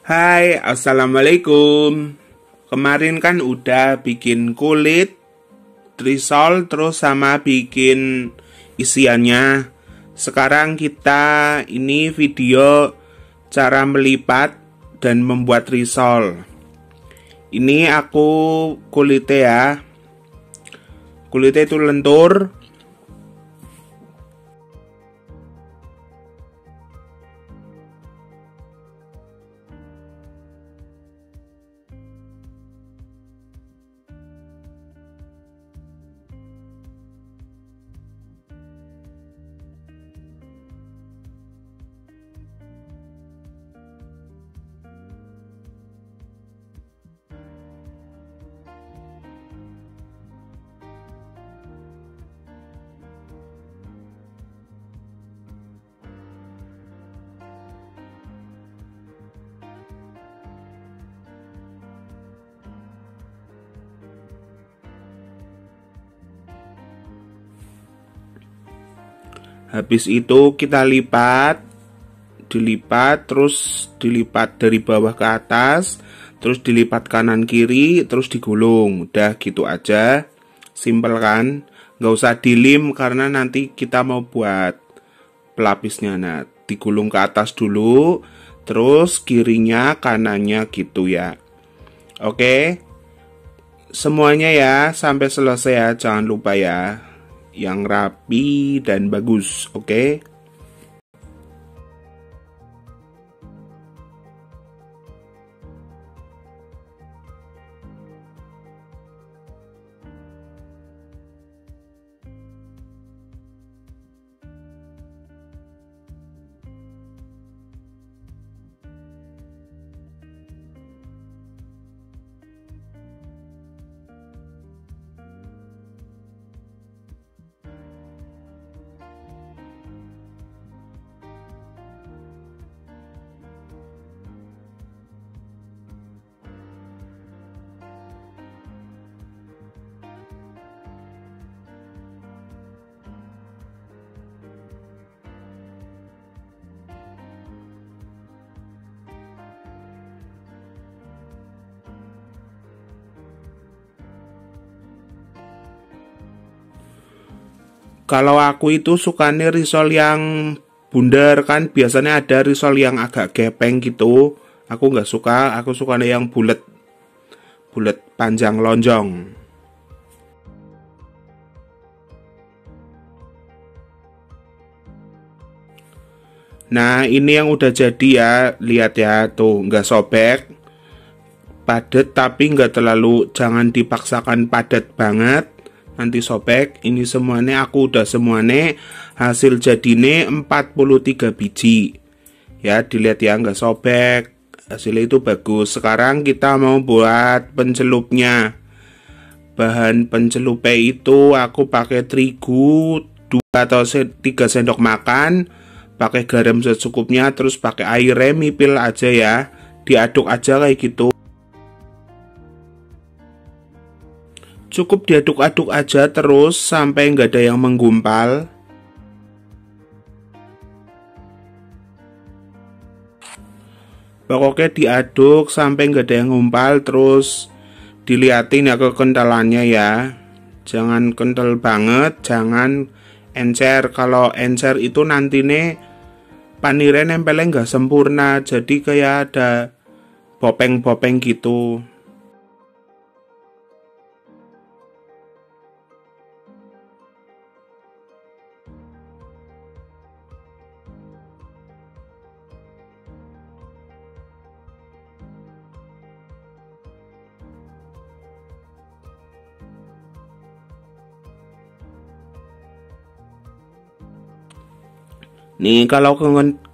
Hai, Assalamualaikum. Kemarin kan udah bikin kulit Trisol terus sama bikin isiannya. Sekarang kita ini video cara melipat dan membuat risol Ini aku kulitnya ya. Kulitnya itu lentur Habis itu kita lipat, dilipat, terus dilipat dari bawah ke atas, terus dilipat kanan kiri, terus digulung. Udah gitu aja, simple kan? Gak usah dilim karena nanti kita mau buat pelapisnya. Nah, digulung ke atas dulu, terus kirinya kanannya gitu ya. Oke, semuanya ya sampai selesai ya, jangan lupa ya yang rapi dan bagus, oke? Okay? Kalau aku itu sukanya risol yang bundar kan biasanya ada risol yang agak gepeng gitu. Aku nggak suka, aku sukanya yang bulat, bulat panjang lonjong. Nah ini yang udah jadi ya, lihat ya tuh nggak sobek, padat tapi nggak terlalu, jangan dipaksakan padat banget nanti sobek ini semuanya aku udah semuanya. Hasil jadine 43 biji. Ya dilihat ya nggak sobek. Hasilnya itu bagus. Sekarang kita mau buat pencelupnya. Bahan pencelupnya itu aku pakai terigu 2 atau 3 sendok makan pakai garam secukupnya terus pakai air remipil aja ya. Diaduk aja kayak gitu Cukup diaduk-aduk aja terus sampai nggak ada yang menggumpal. Pokoknya diaduk sampai nggak ada yang ngumpal terus diliatin ya kekentalannya ya. Jangan kental banget, jangan encer. Kalau encer itu nanti nih panirnya nempelnya nggak sempurna, jadi kayak ada bopeng-bopeng gitu. Nih kalau ke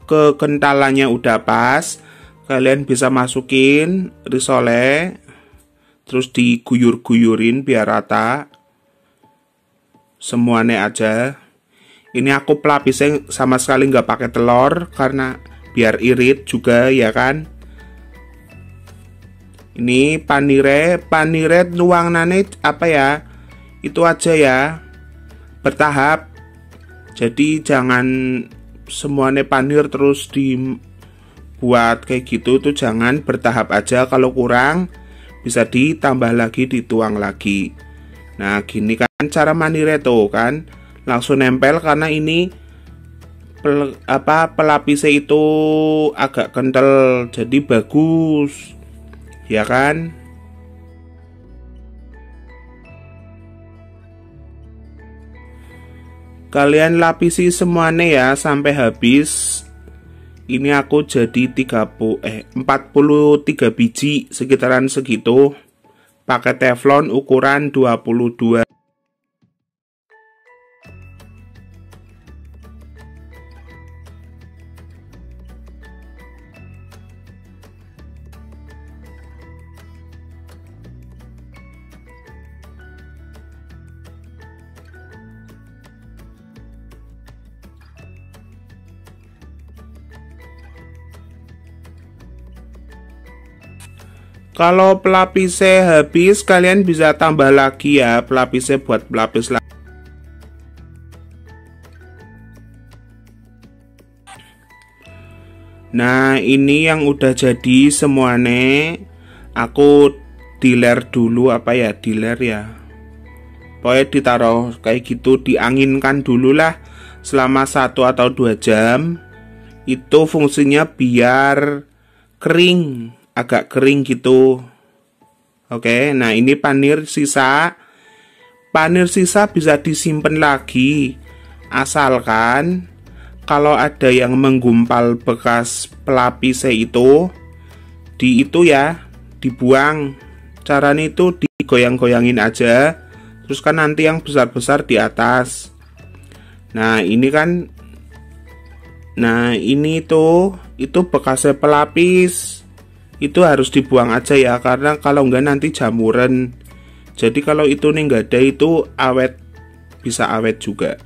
kekentalannya udah pas, kalian bisa masukin risole, terus diguyur-guyurin biar rata. Semuanya aja. Ini aku pelapisnya sama sekali nggak pakai telur karena biar irit juga ya kan. Ini panire, panire nuang nane apa ya? Itu aja ya. Bertahap. Jadi jangan semuanya panir terus di buat kayak gitu tuh jangan bertahap aja. Kalau kurang bisa ditambah lagi dituang lagi. Nah gini kan cara manire tuh kan. Langsung nempel karena ini pel, apa pelapisnya itu agak kental jadi bagus. Ya kan kalian lapisi semuanya ya sampai habis. Ini aku jadi 30 eh 43 biji sekitaran segitu. Pakai teflon ukuran 22 Kalau pelapisnya habis, kalian bisa tambah lagi ya pelapisnya buat pelapis lagi. Nah, ini yang udah jadi semuanya. Aku diler dulu apa ya? Diler ya. Pokoknya ditaruh kayak gitu, dianginkan dulu lah selama satu atau dua jam. Itu fungsinya biar kering agak kering gitu. Oke, nah ini panir sisa. Panir sisa bisa disimpan lagi asalkan kalau ada yang menggumpal bekas pelapisnya itu di itu ya dibuang. Caranya itu digoyang-goyangin aja. Terus kan nanti yang besar-besar di atas. Nah, ini kan Nah, ini tuh itu bekasnya pelapis itu harus dibuang aja ya karena kalau enggak nanti jamuran. Jadi kalau itu nih enggak ada itu awet. Bisa awet juga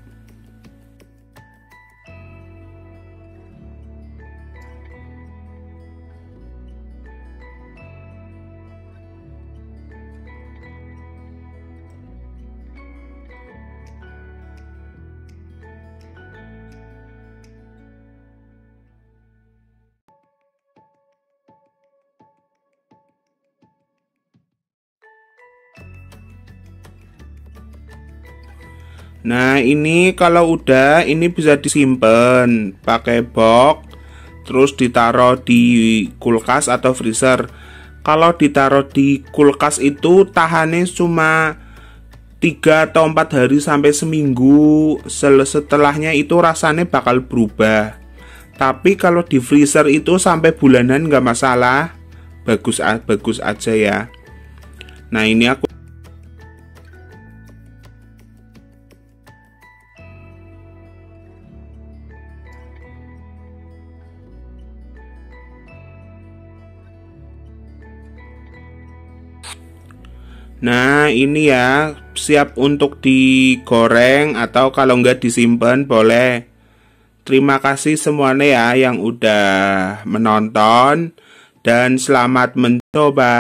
Nah ini kalau udah ini bisa disimpan pakai box terus ditaruh di kulkas atau freezer. Kalau ditaruh di kulkas itu tahannya cuma 3 atau 4 hari sampai seminggu. Setelahnya itu rasanya bakal berubah. Tapi kalau di freezer itu sampai bulanan nggak masalah. Bagus bagus aja ya. Nah ini aku Nah ini ya siap untuk digoreng atau kalau nggak disimpan boleh. Terima kasih semuanya ya yang udah menonton dan selamat mencoba